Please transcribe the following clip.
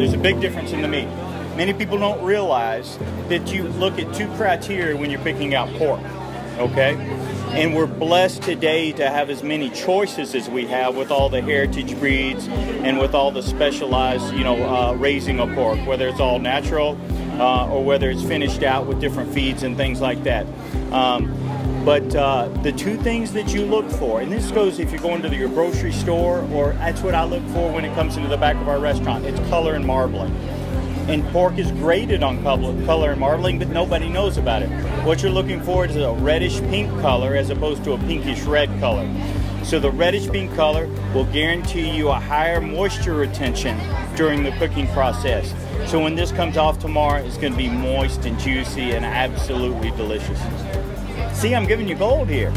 There's a big difference in the meat. Many people don't realize that you look at two criteria when you're picking out pork, okay? And we're blessed today to have as many choices as we have with all the heritage breeds and with all the specialized, you know, uh, raising of pork, whether it's all natural uh, or whether it's finished out with different feeds and things like that. Um, but uh, the two things that you look for, and this goes if you're going to your grocery store, or that's what I look for when it comes into the back of our restaurant, it's color and marbling. And pork is graded on color and marbling, but nobody knows about it. What you're looking for is a reddish pink color as opposed to a pinkish red color. So the reddish pink color will guarantee you a higher moisture retention during the cooking process. So when this comes off tomorrow, it's going to be moist and juicy and absolutely delicious. See, I'm giving you gold here.